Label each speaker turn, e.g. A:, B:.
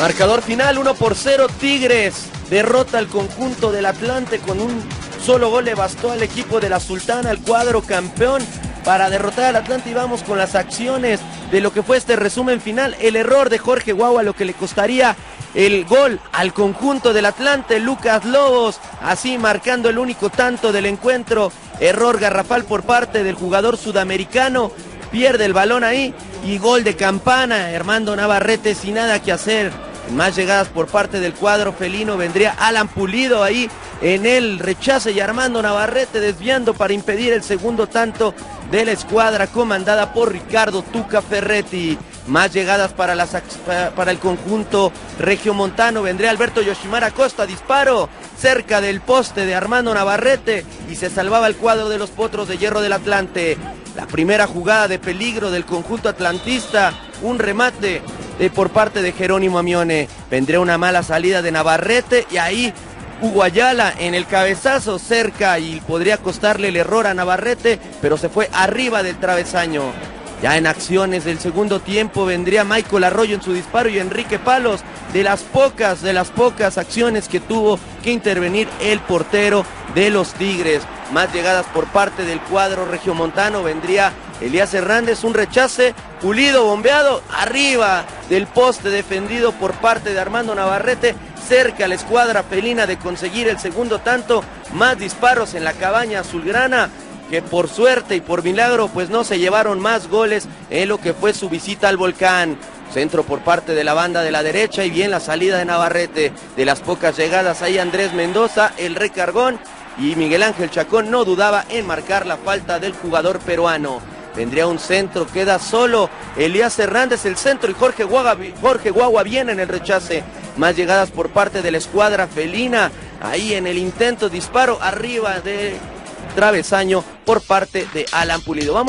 A: Marcador final 1 por 0 Tigres. Derrota al conjunto del Atlante con un solo gol le bastó al equipo de la Sultana, al cuadro campeón para derrotar al Atlante y vamos con las acciones de lo que fue este resumen final. El error de Jorge Guagua, lo que le costaría el gol al conjunto del Atlante. Lucas Lobos, así marcando el único tanto del encuentro. Error garrafal por parte del jugador sudamericano. Pierde el balón ahí y gol de campana. Armando Navarrete sin nada que hacer. Más llegadas por parte del cuadro felino vendría Alan Pulido ahí en el rechace y Armando Navarrete desviando para impedir el segundo tanto de la escuadra comandada por Ricardo Tuca Ferretti. Más llegadas para, las, para el conjunto regiomontano. Vendría Alberto Yoshimara Costa, disparo cerca del poste de Armando Navarrete y se salvaba el cuadro de los potros de hierro del Atlante. La primera jugada de peligro del conjunto atlantista, un remate por parte de Jerónimo Amione. Vendría una mala salida de Navarrete y ahí Hugo Ayala en el cabezazo cerca y podría costarle el error a Navarrete, pero se fue arriba del travesaño. Ya en acciones del segundo tiempo vendría Michael Arroyo en su disparo y Enrique Palos de las pocas, de las pocas acciones que tuvo que intervenir el portero de los Tigres. Más llegadas por parte del cuadro regiomontano vendría Elías Hernández, un rechace, pulido, bombeado, arriba del poste defendido por parte de Armando Navarrete, cerca a la escuadra felina de conseguir el segundo tanto, más disparos en la cabaña azulgrana, que por suerte y por milagro pues no se llevaron más goles en lo que fue su visita al volcán. Centro por parte de la banda de la derecha y bien la salida de Navarrete. De las pocas llegadas ahí Andrés Mendoza, el recargón y Miguel Ángel Chacón no dudaba en marcar la falta del jugador peruano. Vendría un centro, queda solo Elías Hernández el centro y Jorge Guagua, Jorge Guagua viene en el rechace. Más llegadas por parte de la escuadra felina. Ahí en el intento disparo arriba de travesaño por parte de Alan Pulido. Vamos